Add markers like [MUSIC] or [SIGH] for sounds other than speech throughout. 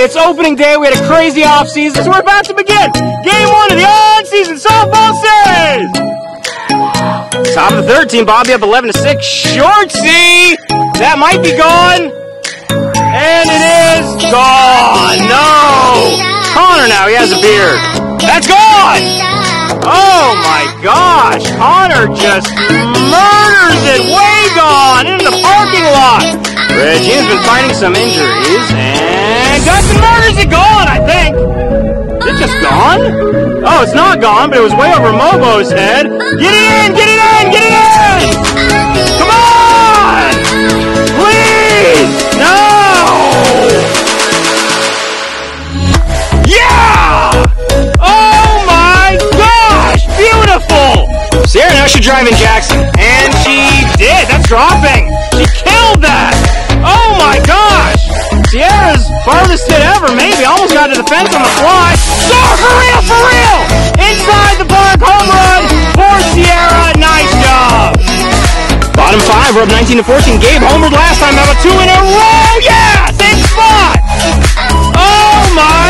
it's opening day. We had a crazy off season, so we're about to begin game one of the on-season softball series. Top of the third team, Bobby up 11 to 6. Shortsy! That might be gone. And it is gone. No! Connor now, he has a beard. That's gone! Oh my gosh! Connor just murders it way gone into the parking lot. Reggie has been fighting some injuries and Dustin murders it gone, I think. Is it just gone? Oh, it's not gone, but it was way over Mobo's head. Get it in! Get it in! Get it in! Beautiful! Ciara now she's driving Jackson. And she did! That's dropping! She killed that! Oh my gosh! Ciara's farthest hit ever, maybe. Almost got to the fence on the fly. Score for real, for real! Inside the park, home run for Sierra. Nice job! Bottom five, we're up 19 to 14. Gabe homered last time. How about two in a row? Yeah! Same spot! Oh my gosh! 20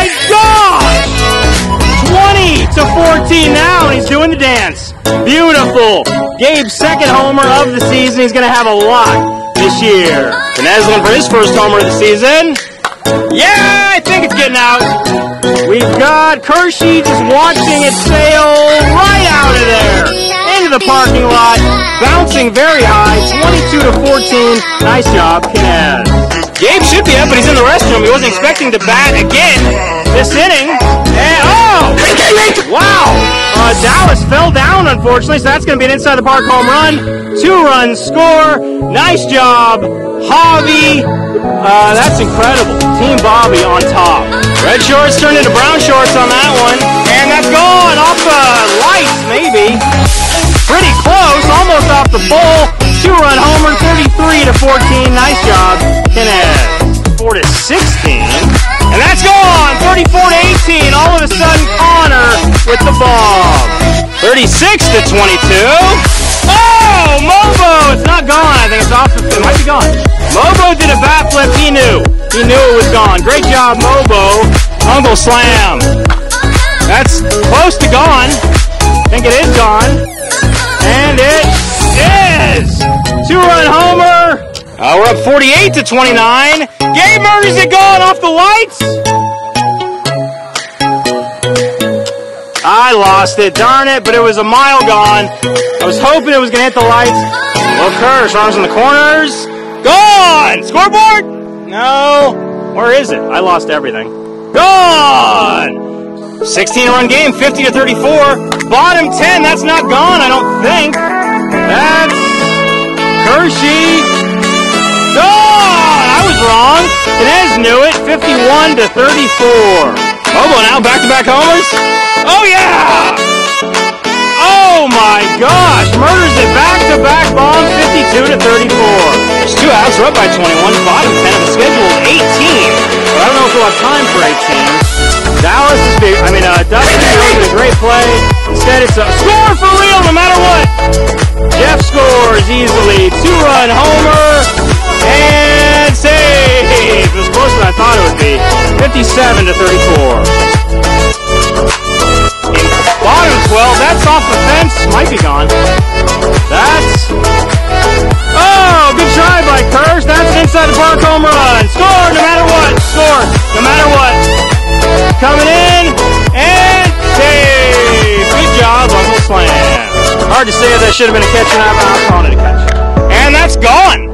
to 14 now, and he's doing the dance. Beautiful. Gabe's second homer of the season. He's going to have a lot this year. Looking for his first homer of the season. Yeah, I think it's getting out. We've got Kershey just watching it sail right out of there into the parking lot, bouncing very high, 22 to 14. Nice job, Knez. Gabe should be up, but he's in the restroom. He wasn't expecting to bat again this inning. And wow! Uh, Dallas fell down, unfortunately, so that's going to be an inside the park home run. Two runs score. Nice job, Javi. Uh, that's incredible. Team Bobby on top. Red shorts turned into brown shorts on that one, and that's gone off the lights, maybe. Pretty close, almost off the pole. Two-run homer, 33 to 14. Nice job, Knez. 4 to 16. And that's gone! 34 to 18. All of a sudden, with the ball. 36 to 22. Oh, Mobo! It's not gone. I think it's off the. It might be gone. Mobo did a backflip. He knew. He knew it was gone. Great job, Mobo. Uncle Slam. That's close to gone. I think it is gone. And it is! Two-run homer. Uh, we're up 48 to 29. Gabe murders it going off the lights. I lost it, darn it, but it was a mile gone. I was hoping it was going to hit the lights. Look, Kersh, arms in the corners. Gone! Scoreboard? No. Where is it? I lost everything. Gone! 16 run game, 50 to 34. Bottom 10, that's not gone, I don't think. That's Hershey. Gone! I was wrong. Knez knew it, 51 to 34. Mobo now, back-to-back homers. Oh, yeah! Oh, my gosh. Murders it back-to-back bombs, 52 to 34. There's two outs, we're up by 21. Bottom 10 of the schedule is 18. But I don't know if we'll have time for 18. Dallas is big. I mean, uh, Dustin did a great play. Instead, it's a score for real no matter what. Jeff scores easily. Two-run homer. And save. It was closer than I thought it would be. 57 to 34. Bottom 12, that's off the fence. Might be gone. That's. Oh, good try by Kersh. That's an inside the park home run. Score no matter what. Score no matter what. Coming in and save. Good job, Uncle Slam. Hard to say if that should have been a catch or not, but I'm calling it a catch. And that's gone.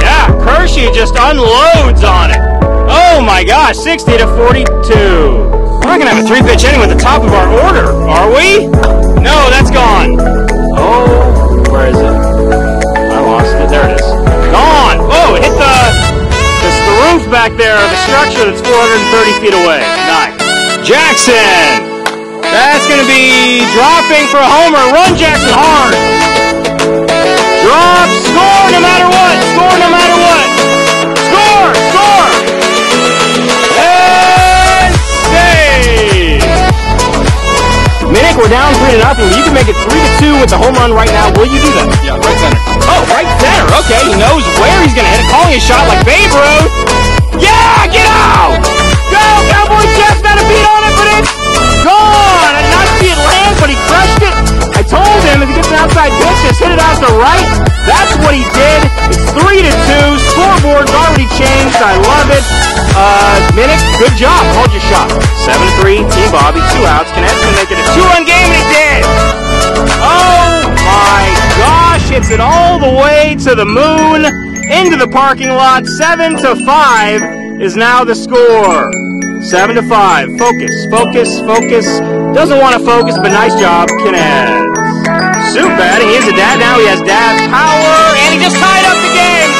Yeah, Kershey just unloads on it. Oh my gosh, 60 to 42. We're not gonna have a three pitch inning with the top of our order, are we? No, that's gone. Oh, where is it? I lost it. There it is. Gone. Oh, it hit the this, the roof back there of the structure that's 430 feet away. Nice. Jackson. That's gonna be dropping for a homer. Run, Jackson, hard. Drop, score no matter what. Score no matter could make it 3 to 2 with the home run right now, will you do that? Yeah, right center. Oh, right center. Okay, he knows where he's going to hit it. Calling a shot like Babe Ruth. Yeah, get out! Go, Cowboy Jeff, got a beat on it, but it's gone! And not see it land, but he crushed it. I told him if he gets an outside pitch, just hit it out to right. That's what he did. It's 3 to 2. Scoreboard's already changed. I love it. Uh, Minnick, good job. Hold your shot. 7-3, Team Bobby, two outs. Can make it a two-run game, and he did. Oh my gosh, hits it all the way to the moon, into the parking lot. 7 to 5 is now the score. 7 to 5. Focus, focus, focus. Doesn't want to focus, but nice job, Knez. Soup batting. He is a dad now. He has dad's power, and he just tied up the game.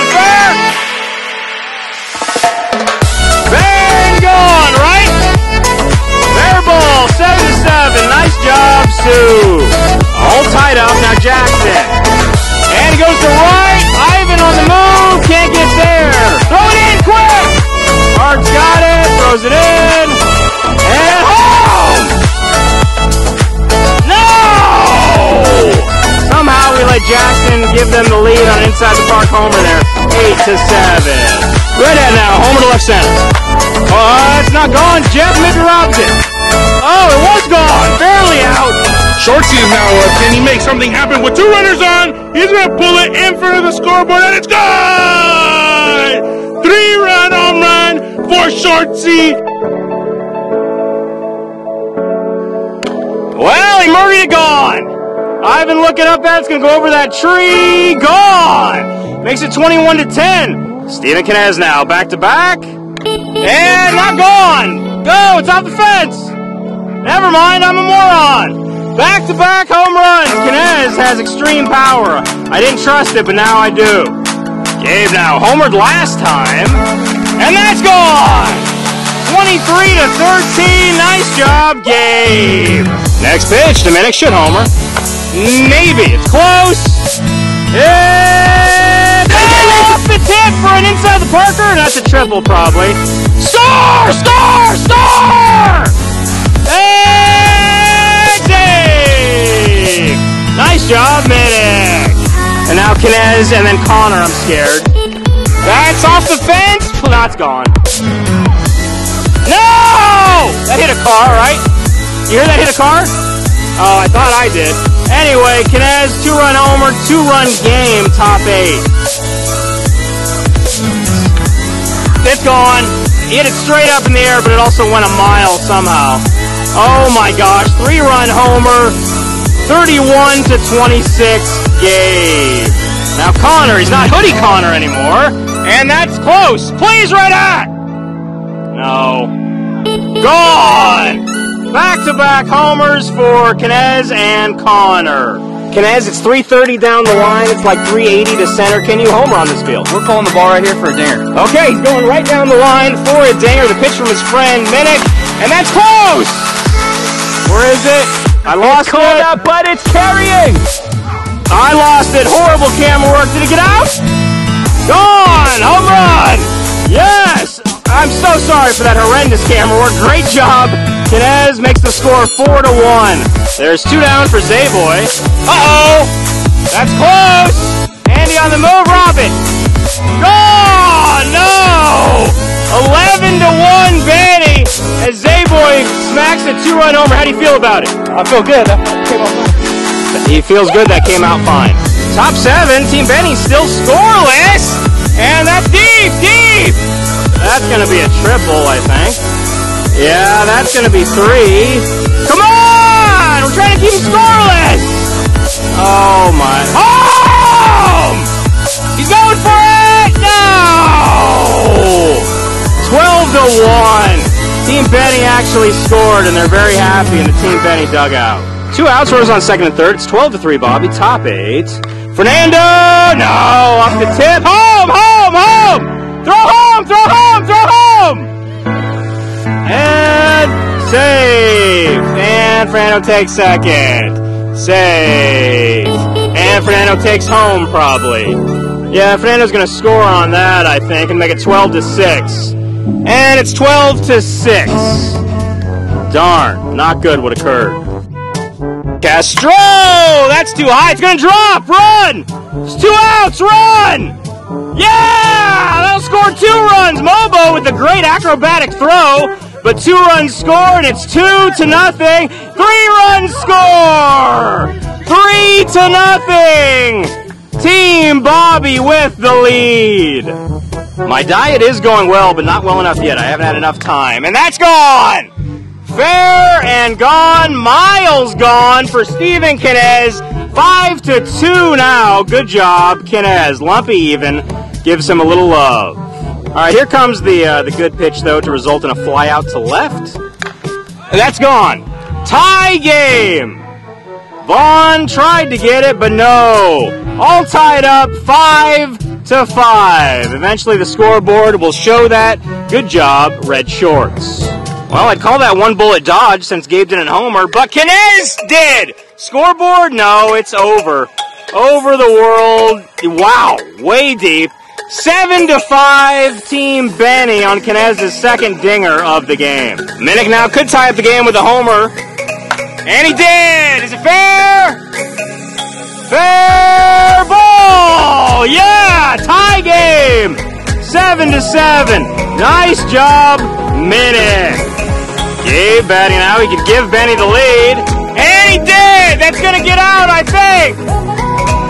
Fair gone, right? Fair ball, 7 to 7. Nice job, Sue. All tied up. Now Jackson. And he goes to right. Ivan on the move. Can't get there. Throw it in quick. Hart's got it. Throws it in. And home. Somehow we let Jackson give them the lead on inside the park homer there. 8 to 7. Right at now. Homer to left center. Oh, it's not gone. Jeff robs it. Oh, it was gone. Barely out. Shorty is now up. Can he make something happen with two runners on? He's going to pull it in front of the scoreboard, and it's gone! Three run home run for Shorty. Murdered it gone. Ivan looking up at it's going to go over that tree. Gone. Makes it 21 to 10. Stephen Knez now back to back. And not gone. Go. It's off the fence. Never mind. I'm a moron. Back to back home runs. Knez has extreme power. I didn't trust it, but now I do. Gabe now homered last time. And that's gone. 23 to 13. Nice job, Gabe. Next pitch, Dominic should homer. Maybe. It's close. And off the tip for an inside the Parker. That's a triple, probably. Star! Star! Star! And Dave! Nice job, Minnick. And now Knez and then Connor, I'm scared. That's off the fence. Well, that's gone. No! That hit a car, right? You hear that hit a car? Oh, I thought I did. Anyway, Knez, two-run homer, two-run game, top eight. It's gone. He hit it straight up in the air, but it also went a mile somehow. Oh my gosh, three-run homer, 31 to 26, Gabe. Now Connor, he's not Hoodie Connor anymore, and that's close. Please, right at. No. Gone. Back-to-back homers for Knez and Connor. Knez, it's 330 down the line. It's like 380 to center. Can you homer on this field? We're calling the ball right here for a dinger. Okay, he's going right down the line for a dinger. The pitch from his friend Minnick, and that's close. Where is it? I lost it. up, but it's carrying. I lost it. Horrible camera work. Did it get out? Gone. Home run. Yes. I'm so sorry for that horrendous camera work. Great job. Knez makes the score four to one. There's two down for Zay Boy. Uh-oh. That's close. Andy on the move. Robin. Gone. No. 11 to one. Benny as Zay Boy smacks a two-run homer. How do you feel about it? I feel good. That came off He feels good. That came out fine. Top seven. Team Benny still scoreless. And that's deep, deep. That's to be a triple, I think. Yeah, that's to be three. Come on! We're trying to keep scoreless. Oh, my. Home! He's going for it! No! 12 to 1. Team Benny actually scored, and they're very happy in the Team Benny dugout. Two outs, runners on second and third. It's 12 to 3, Bobby. Top eight. Fernando! No! Off the tip. Home! Home! Home! Throw home! Throw home! Throw home! And save! And Fernando takes second. Save! And Fernando takes home, probably. Yeah, Fernando's to score on that, I think, and make it 12 to 6. And it's 12 to 6. Darn, not good what occurred. Castro! That's too high. It's to drop. Run! It's two outs. Run! Yeah! That'll score two runs. Mobo with the great acrobatic throw. But two runs scored. It's two to nothing. Three runs score! Three to nothing! Team Bobby with the lead. My diet is going well, but not well enough yet. I haven't had enough time. And that's gone! Fair and gone. Miles gone for Stephen Knez. Five to two now. Good job, Knez. Lumpy even gives him a little love. All right, here comes the uh, the good pitch though to result in a fly out to left. And that's gone. Tie game. Vaughn tried to get it, but no. All tied up, five to five. Eventually, the scoreboard will show that. Good job, red shorts. Well, I'd call that one bullet dodge since Gabe didn't homer, but Knez did. Scoreboard? No, it's over. Over the world. Wow, way deep. Seven to five, Team Benny on Knez's second dinger of the game. Minnick now could tie up the game with a homer, and he did. Is it fair? Fair ball. Yeah, tie game. Seven to seven. Nice job, Minnick. Gabe batting now. He could give Benny the lead, and he did. That's gonna get out, I think.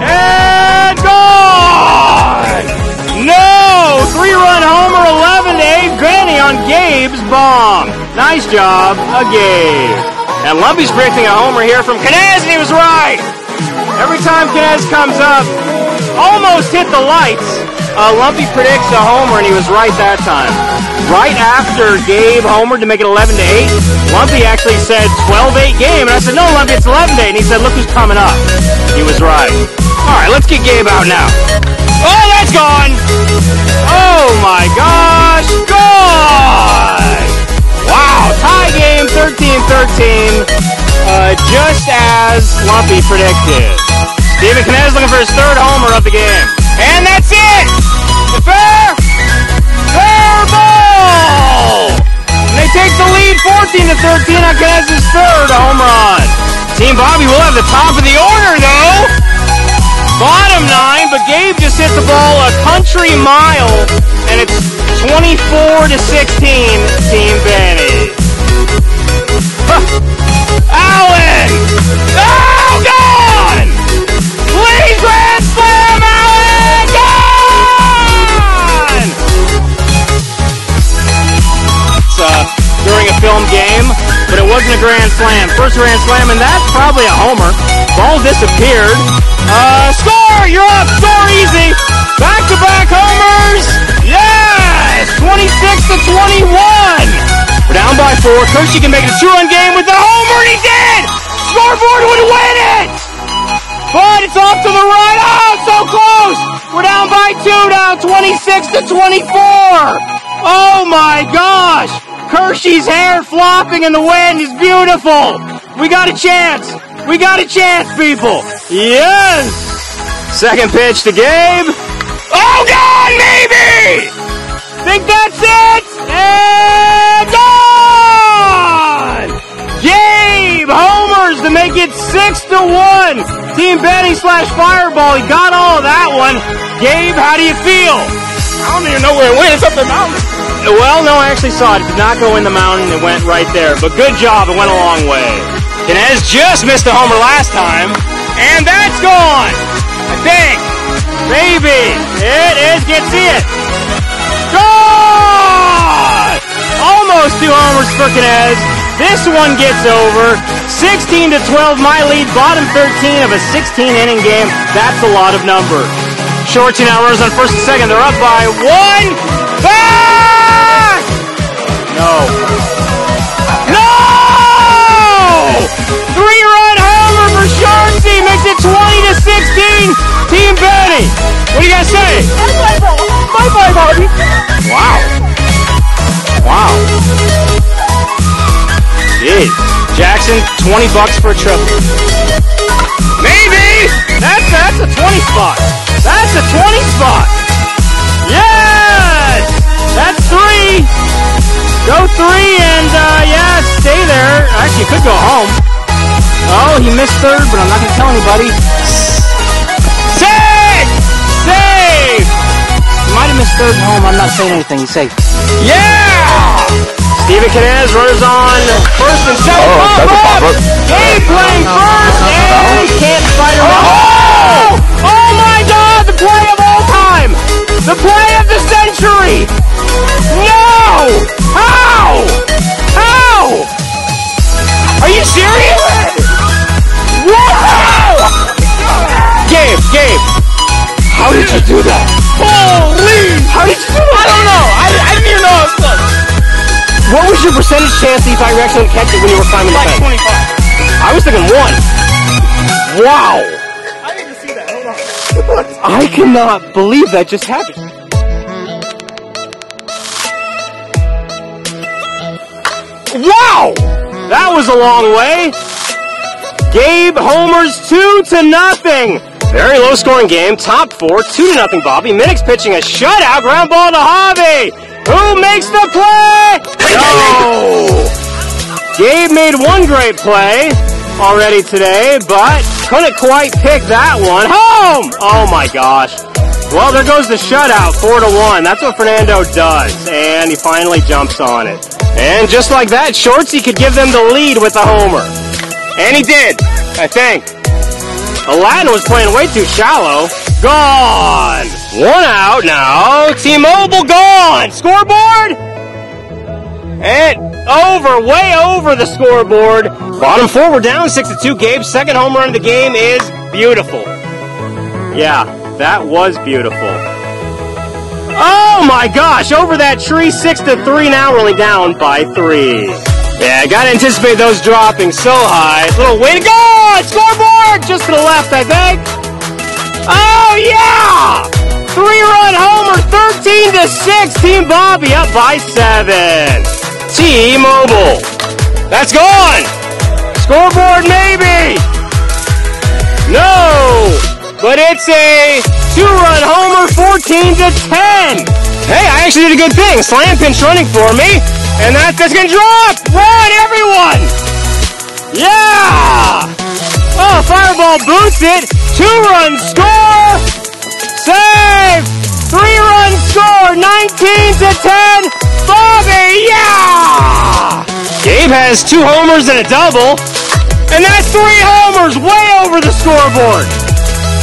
And gone. No! Three run homer, 11 to 8. Benny on Gabe's bomb. Nice job, a Gabe. And Lumpy's predicting a homer here from Knez, and he was right. Every time Knez comes up, almost hit the lights. Uh, Lumpy predicts a homer, and he was right that time. Right after Gabe homered to make it 11 to 8, Lumpy actually said 12 8 game. And I said, No, Lumpy, it's 11 to 8. And he said, Look who's coming up. He was right. All right, let's get Gabe out now. Oh, that's gone. Oh my gosh, gone. Wow, tie game 13-13. Uh, just as Lumpy predicted. Stephen Knez looking for his third homer of the game. And that's it! The fair! Country mile, and it's 24 to 16, Team Benny. Huh. Allen! Oh, gone! Please, Grand Slam, Allen! Gone! It's uh, during a film game, but it wasn't a Grand Slam. First Grand Slam, and that's probably a homer. Ball disappeared. Uh, score! You're up! Score easy! Back-to-back homers! Yes! 26 to 21! We're down by four. Kershey can make it a two-run game with the homer, and he did! Scoreboard would win it! But it's off to the right. Oh, so close! We're down by two now, 26 to 24! Oh my gosh! Kershey's hair flopping in the wind is beautiful! We got a chance! We got a chance, people! Yes! Second pitch to Gabe. Oh, God, maybe! Think that's it? And gone! Gabe homers to make it six to one. Team Benny slash Fireball. He got all of that one. Gabe, how do you feel? I don't even know where it went. It's up the mountain. Well, no, I actually saw it. It did not go in the mountain. It went right there. But good job. It went a long way. Knez just missed the homer last time. And that's gone. Maybe. It is. Can't see it. Gone! Almost two homers for Knez. This one gets over. 16 to 12, my lead. Bottom 13 of a 16 inning game. That's a lot of numbers. Shorty now runners on first and second. They're up by one. Back! No. No! Three-run homer for Shorty makes it 20 to 16. Team Benny. What do you guys say? Bye bye, Bobby. Wow. Wow. Jeez. Jackson, 20 bucks for a triple. Maybe! That's that's a 20 spot. That's a 20 spot. Yes! That's three. Go three and uh yeah, stay there. Actually could go home. Oh he missed third, but I'm not going to tell anybody. Third and home. I'm not saying anything. He's safe. Yeah! Stephen Knez runners on first and second. Oh, Pop second up! pop up. Gabe playing first and eh? can't spider oh! oh my god! The play of all time! The play of the century! No! How? How? Are you serious? Wow! Gabe, Gabe, how did you do that? Holy! How did you do that? I don't know. I, I didn't even know it was close. What was your percentage chance that you thought you were actually to catch it when you were climbing the fence? Like 25. I was thinking one. Wow! I didn't see that. Hold on. I cannot believe that just happened. Wow! That was a long way. Gabe homers two to nothing. Very low scoring game. Top four, two to nothing. Bobby Minix pitching a shutout. Ground ball to Javi. Who makes the play? No. Gabe made one great play already today, but couldn't quite pick that one home. Oh my gosh. Well, there goes the shutout, four to one. That's what Fernando does, and he finally jumps on it. And just like that, Shortsy could give them the lead with a homer, and he did, I think. Aladdin was playing way too shallow. Gone. One out now. T-Mobile gone. Scoreboard. And over, way over the scoreboard. Bottom four, we're down six to two. Gabe's second home run of the game is beautiful. Yeah, that was beautiful. Oh my gosh, over that tree, six to three now, we're only down by three. Yeah, gotta anticipate those dropping so high. Little way to go! Scoreboard! Just to the left, I think. Oh yeah! Three-run homer, 13 to 6. Team Bobby up by seven. T-Mobile. That's gone. Scoreboard maybe. No, but it's a two-run homer, 14 to 10. Hey, I actually did a good thing. Slam pinch running for me, and that, that's gonna drop. Run, everyone. Yeah. Oh, Fireball boots it. Two-run score. Save. Three-run score. 19 to 10. Bobby, yeah. Gabe has two homers and a double. And that's three homers way over the scoreboard.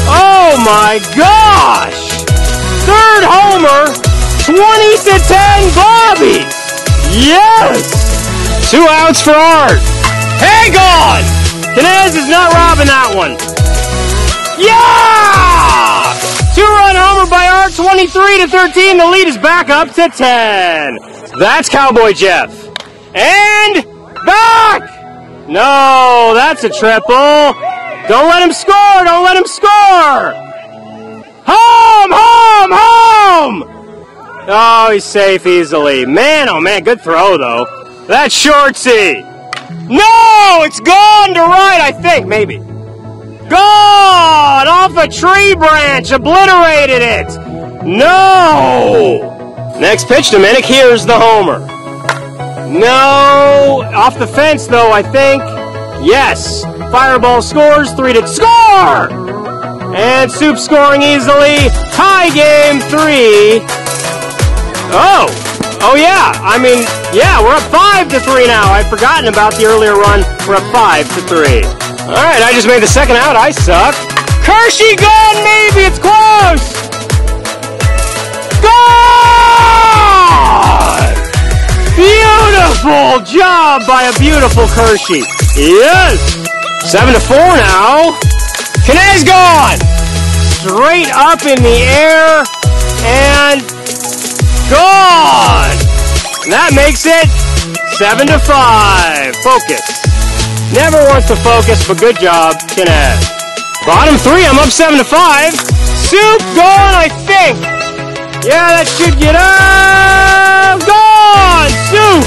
Oh my gosh! Third homer, 20 to 10 Bobby! Yes! Two outs for Art. Hang on! Knez is not robbing that one. Yeah! Two-run homer by Art, 23 to 13. The lead is back up to 10. That's Cowboy Jeff. And back! No, that's a triple. Don't let him score. Don't let him score. Home, home, home. Oh, he's safe easily. Man, oh man, good throw though. That's Shortsy. No, it's gone to right, I think, maybe. Gone off a tree branch, obliterated it. No. Next pitch, to Dominic. Here's the homer. No, off the fence though, I think. Yes. Fireball scores, three to score! And Soup scoring easily. Tie game three. Oh. Oh yeah. I mean, yeah, we're up five to three now. I'd forgotten about the earlier run. We're up five to three. Alright, I just made the second out. I suck. Kershey gone, maybe. It's close. Gone! Beautiful job by a beautiful Kershey. Yes. Seven to four now. Knez gone. Straight up in the air and gone. That makes it seven to five. Focus. Never wants to focus, but good job, Knez. Bottom three, I'm up seven to five. Soup gone, I think. Yeah, that should get up. Gone! Soup!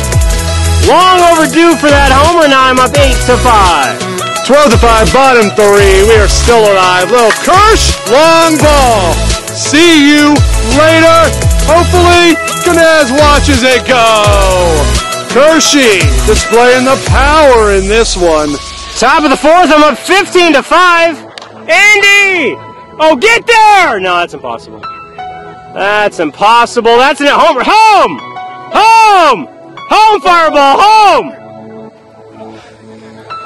Long overdue for that homer. Now I'm up 8 to 5. 12 to 5, bottom three. We are still alive. Little Kersh, long ball. See you later. Hopefully, Knez watches it go. Kershey displaying the power in this one. Top of the fourth, I'm up 15 to 5. Andy! Oh, get there! No, that's impossible. That's impossible. That's an homer. Home! Home! Home, Fireball! Home!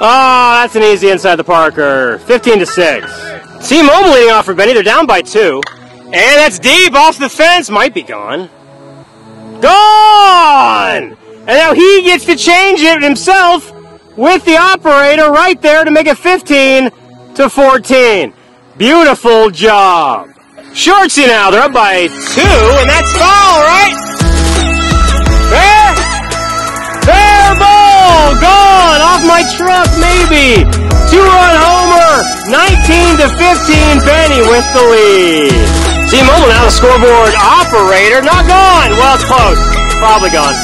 Oh, that's an easy inside the Parker. 15 to 6. Team Mobile leading off for Benny. They're down by two. And that's deep off the fence. Might be gone. Gone! And now he gets to change it himself with the operator right there to make it 15 to 14. Beautiful job. Shortsy now, they're up by two, and that's foul, right? Fair? Fair ball! Gone! Off my truck, maybe! Two-run homer! 19 to 15, Benny with the lead. T-Mobile now the scoreboard operator. Not gone! Well, it's close. Probably gone.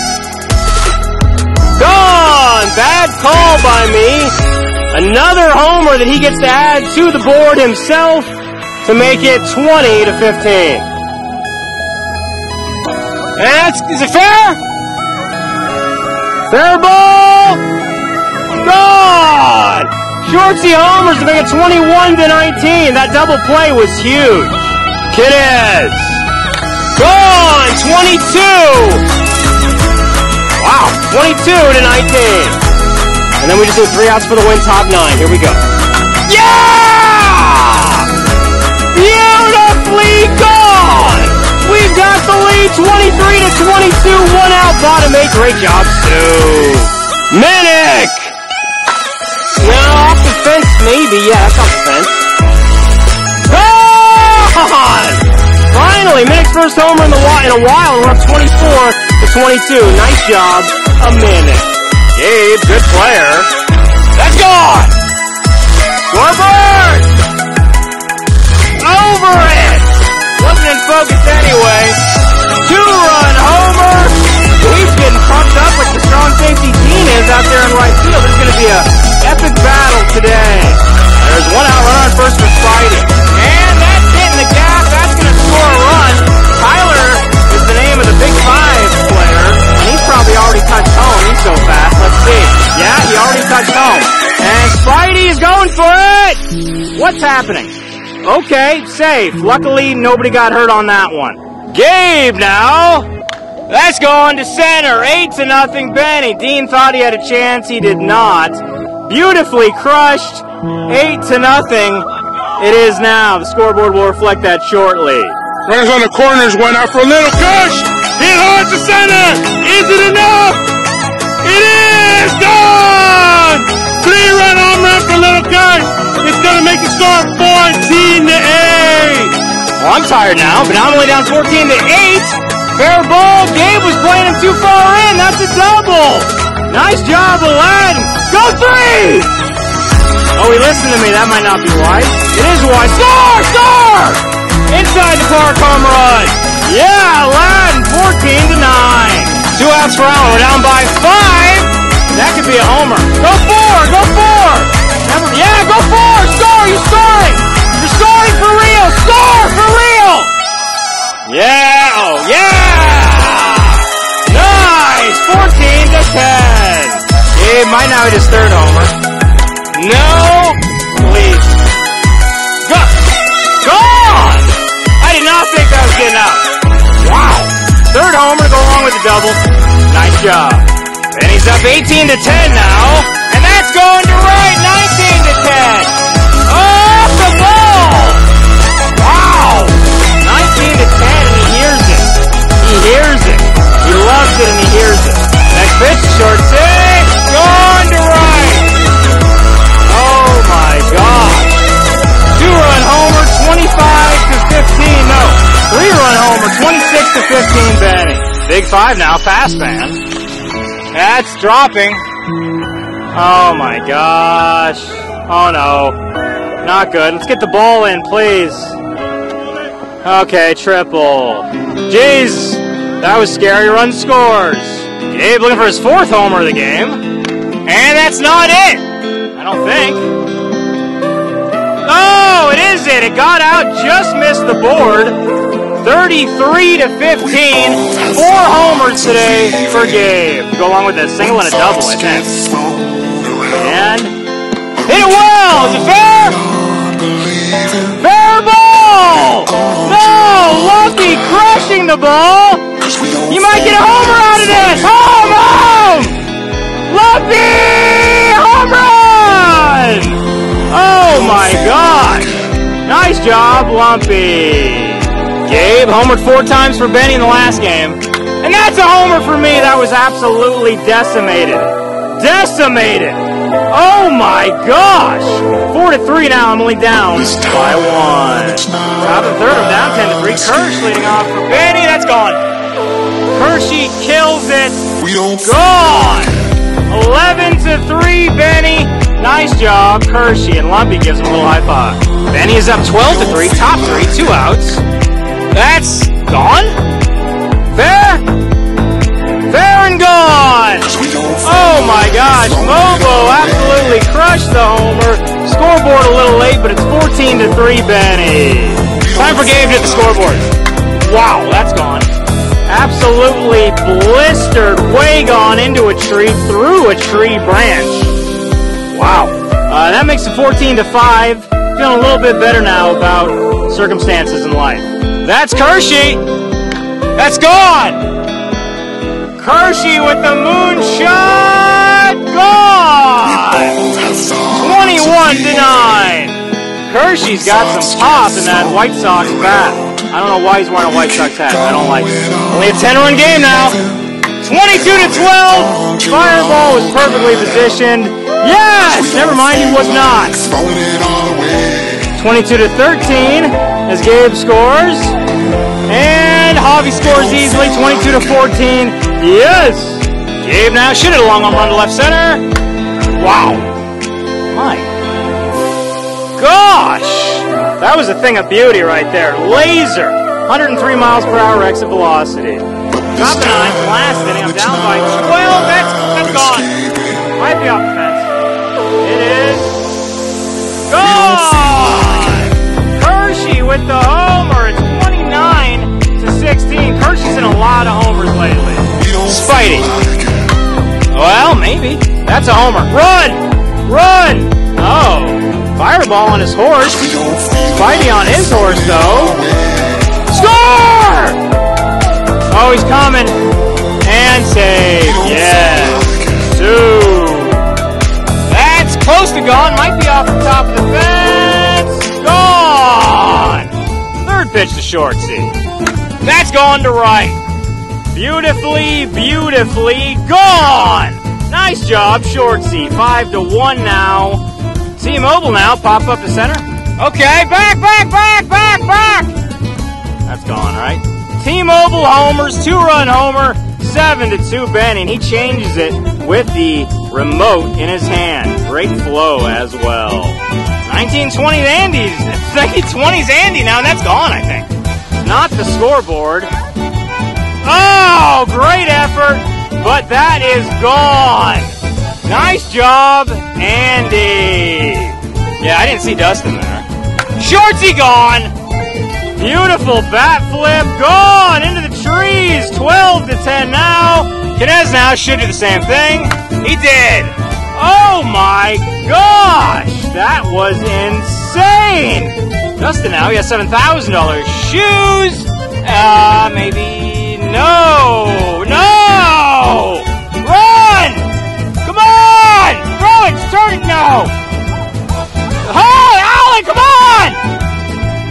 Gone! Bad call by me. Another homer that he gets to add to the board himself to make it 20 to 15. And that's, is it fair? Fair ball! Gone! Shortsy homers to make it 21 to 19. That double play was huge. Kiddes! Gone! 22! Wow, 22 to 19. And then we just need three outs for the win, top nine. Here we go. Yeah! Beautifully gone! We've got the lead 23 to 22, one out, bottom eight. Great job, Stu. Minnick! No, off the fence, maybe. Yeah, that's off the fence. Finally, Minnick's first homer in, the, in a while. We're up 24 to 22. Nice job, a minute. Gabe, good player. That's gone! Scoreboard! Over it! Wasn't in focus anyway. Two-run homer. Gabe's getting pumped up like the strong safety team is out there in right field. There's going to be a epic battle today. There's one out run on first for Spidey. Big Five player. And he's probably already touched home. He's so fast. Let's see. Yeah, he already touched home. And Spidey is going for it! What's happening? Okay, safe. Luckily, nobody got hurt on that one. Gabe now. That's going to center. Eight to nothing, Benny. Dean thought he had a chance. He did not. Beautifully crushed. Eight to nothing. It is now. The scoreboard will reflect that shortly. Runners on the corners went out for a little push. Hit hard to center. Is it enough? It is gone. Three-run home run for Little Kersh. It's gonna make the score 14 to eight. Well, I'm tired now, but I'm only down 14 to 8. Fair ball. Gabe was playing him too far in. That's a double. Nice job, Aladdin. Go three! Oh, he listened to me. That might not be wise. It is wise. Score! Score! Inside the park home run. Yeah, Aladdin, 14 to 9. Two outs for Allen. We're down by five. That could be a homer. Go four! Go four! Yeah, go four! Score! You're scoring! You're scoring for real! Score for real! Yeah! Oh, yeah! Nice! 14 to 10. Gabe might now hit his third homer. No! Getting out. Wow! Third homer to go along with the double. Nice job. And he's up 18 to 10 now. And that's going to right. 19 to 10. Off the ball! Wow! 19 to 10 and he hears it. He hears it. He loves it and he hears it. Next pitch, short six. 26 to 15, Benny. Big five now, fast man. That's dropping. Oh my gosh. Oh no. Not good. Let's get the ball in, please. Okay, triple. Jeez, that was scary. Run scores. Gabe looking for his fourth homer of the game. And that's not it. I don't think. Oh, it is it. It got out, just missed the board. 33 to 15. Four homers today for Gabe. Go along with a single and a double, I think. And hit it well. Is it Fair Fair ball! No! Lumpy crushing the ball! You might get a homer out of this! Home! Home! Lumpy! Home run! Oh my gosh! Nice job, Lumpy! Gabe homered four times for Benny in the last game. And that's a homer for me. That was absolutely decimated. Decimated. Oh my gosh. Four to three now. I'm only down by one. Top of the third. I'm down ten to three. Kersh leading off for Benny. That's gone. Hershey kills it. We don't gone. 11 to 3, Benny. Nice job, Kershey. And Lumpy gives him a little high five. Benny is up 12 to 3, top three, two outs. That's gone. There? Fair and gone. Oh my gosh, Mobo absolutely crushed the homer. Scoreboard a little late, but it's 14 to 3, Benny. Time for Gabe to the scoreboard. Wow, that's gone. Absolutely blistered, way gone into a tree, through a tree branch. Wow. Uh, that makes it 14 to 5. Feeling a little bit better now about circumstances in life. That's Kershey. That's gone. Kershey with the moonshot. Gone. 21 to 9. Kershey's got some pop in that White Sox bat. I don't know why he's wearing a White Sox hat. I don't like it. Only a 10 run game now. 22 to 12. Fireball was perfectly positioned. Yes! Never mind, he was not. 22 to 13 as Gabe scores. And Javi scores easily, 22 to 14. Yes! Gabe now shoot it along on run to left center. Wow. My gosh! That was a thing of beauty right there. Laser! 103 miles per hour exit velocity. Top of nine, last inning. I'm down by 12. That's, that's gone. Might be off the fence. It is gone! With the homer. It's 29 to 16. Kershey's in a lot of homers lately. Spidey. Well, maybe. That's a homer. Run! Run! Oh. Fireball on his horse. Spidey on his horse, though. Score! Oh, he's coming. And save. Yes. Two. That's close to gone. Might be off the top of the fence. Pitch to Shortsy. That's gone to right. Beautifully, beautifully gone. Nice job, short Shortsy. Five to one now. T-Mobile now. Pop up to center. Okay, back, back, back, back, back. That's gone, right? T-Mobile homers, two-run homer, seven to two. Benning. He changes it with the remote in his hand. Great flow as well. 1920s Andy's 1920s Andy now, and that's gone. I think. Not the scoreboard. Oh, great effort, but that is gone. Nice job, Andy. Yeah, I didn't see Dustin there. Shorty gone. Beautiful bat flip, gone into the trees. 12 to 10 now. Knez now should do the same thing. He did. Oh my gosh, that was insane. Dustin now, he has $7,000 shoes. Uh, maybe no, no. Run! Come on! Throw it, turn it, no. Oh, Allen, come on!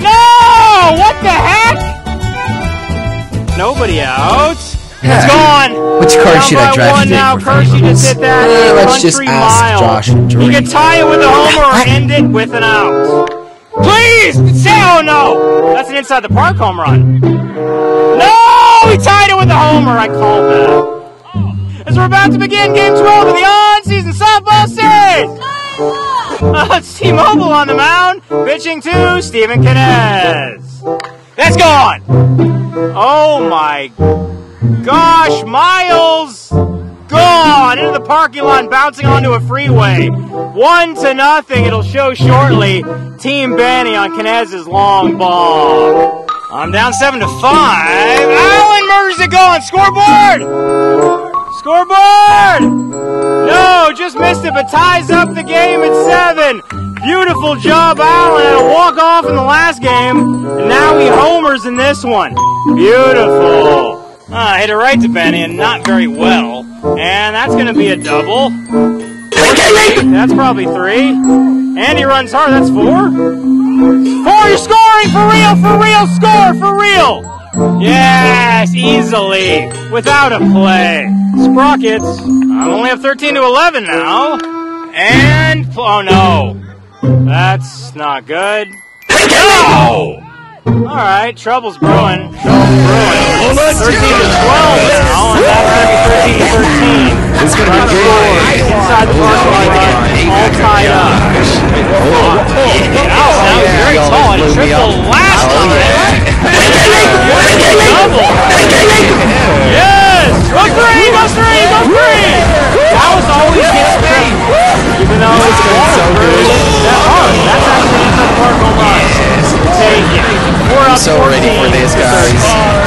No! What the heck? Nobody out. It's gone. Which car Down should I drive one today now. for Kershey just hit that Eh, let's just ask mile. Josh and You can tie it with a [LAUGHS] homer or end it with an out. Please say oh no. That's an inside the park home run. No, he tied it with a homer. I called that. As we're about to begin Game 12 of the on-season softball series. [LAUGHS] Uh, it's T-Mobile on the mound, pitching to Stephen Knez. That's gone. Oh my gosh, Miles gone into the parking lot, bouncing onto a freeway. One to nothing. It'll show shortly. Team Benny on Knez's long ball. I'm down seven to five. Allen murders it going. Scoreboard. Scoreboard. No, just missed it, but ties up the game at seven. Beautiful job, Allen. A walk off in the last game, and now he homers in this one. Beautiful. Ah, hit it right to Benny, and not very well. And that's going to be a double. That's probably three. And he runs hard. That's four. Four. You're scoring for real. For real. Score for real. Yes, easily, without a play. Sprockets. I only have 13 to 11 now. And oh no, that's not good. No. All right, trouble's brewing. Trouble's brewing. 13 to 12 now, and that's gonna be 13 to 13. It's gonna be good. Inside the parking lot, all tied up. Wow, oh, that was very tall. And he tripled last time. Double. Yes! Go three! Go three! Go three! That was always his trick. Even though it's so good. That, oh, that's actually inside the park home run. Take it. We're up so ready for this, guys.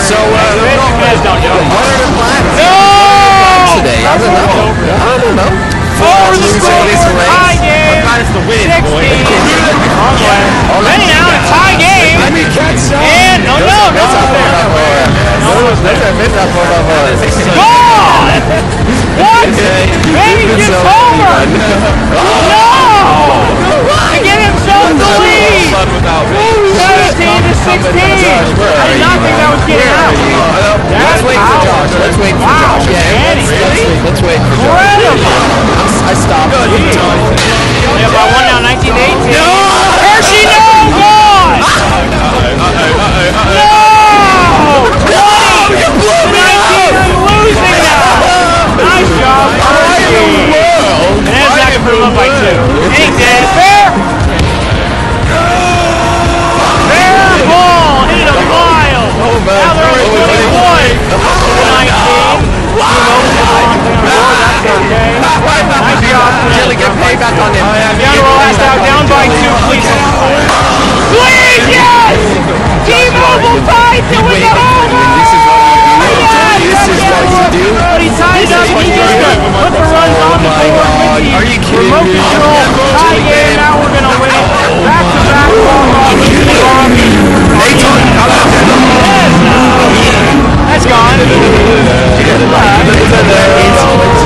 So, uh, You guys don't know. what are the plans No! today? I don't know. I don't know. Over the Losing score! this race. Tie game! That's the win, 16. boy. Wrong way. Benny now in a tie game. Let me catch some. And no, no, no, That's no, a por favor. That's a meta, por favor. Gone! What? Benny Good gets so homer! even. No! Get the lead! Fun without me. 17 to 16! I did not think that was getting out. Let's wait for Josh. Let's wait for Wow, Josh. Yeah, Benny. let's, let's, wait, for Josh. Incredible! I'm, I stopped. Yeah, by one now, 19 Opens the wrong thing on the board. That's okay. Nice job. Jelly, get payback on him. To last out, down by two, please. Please, yes! T-Mobile tied to win the homer! This is what you do. But he tied up, he just put the runs on the board with the Are you kidding remote me? control. Tie game, now we're gonna win it. Back to back, That's gone. We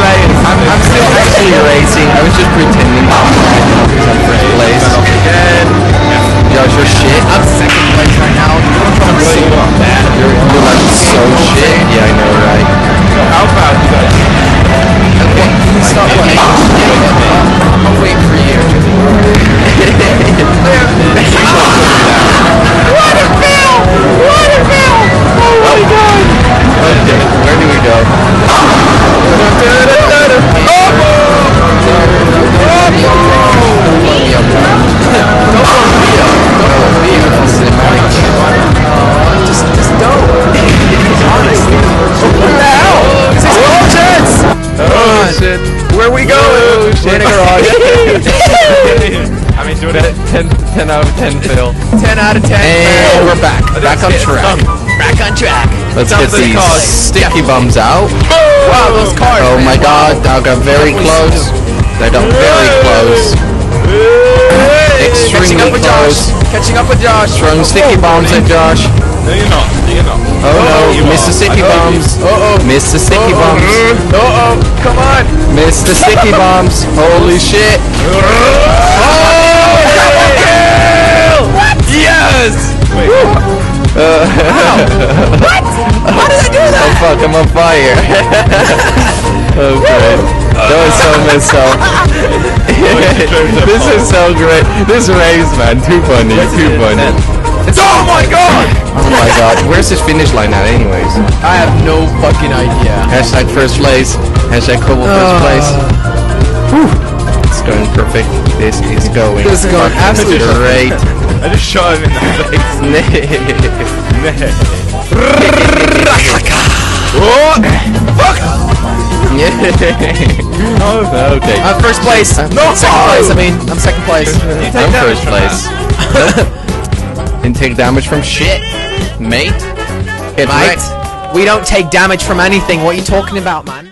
layers. I'm, I'm still actually racing. I was just pretending. I'm first place. Again. Josh, you're shit. I'm second place right now. I'm so bad. You're, you're like so shit. Yeah, I know, right? How bad you guys? Stop playing. I'll wait for you. [LAUGHS] Waterfield! Waterfield! Oh my oh. god! Okay, where do we go? Shit. Where we go? We're in a garage. [LAUGHS] I mean, doing it 10, 10 out of 10, Phil. 10 out of 10. And we're back. Back on It's track. Back on track. Let's Sounds get these cars. sticky bums out. Wow, those cars. Oh my god, I got very close. I got very close. Hey! Catching up with Josh. close. Catching up with Josh. Throwing sticky oh, bombs at Josh. No, you're not. No, you're not. Oh no, oh, Mississippi oh, bombs. Uh-oh. Mississippi bombs. Uh-oh. Come on. Mississippi [LAUGHS] bombs. Holy shit. Oh, What? Yes. Uh, wow. [LAUGHS] What? How did I do that? Oh fuck, I'm on fire. [LAUGHS] okay. That was so messed up. this is so great. This race, man. Too funny. Too funny. Oh my god. Oh my god. Where's his finish line at anyways? I have no fucking idea. Hashtag first place. Hashtag Kobo first ah. place. Whew. It's going perfect. This is going. This is going absolutely great. I just shot him in the face. [LAUGHS] oh, [LAUGHS] okay. I'm first place. No, second place. I mean, I'm second place. I'm first place. [LAUGHS] Didn't take damage from shit, mate. Get wrecked. We don't take damage from anything. What are you talking about, man?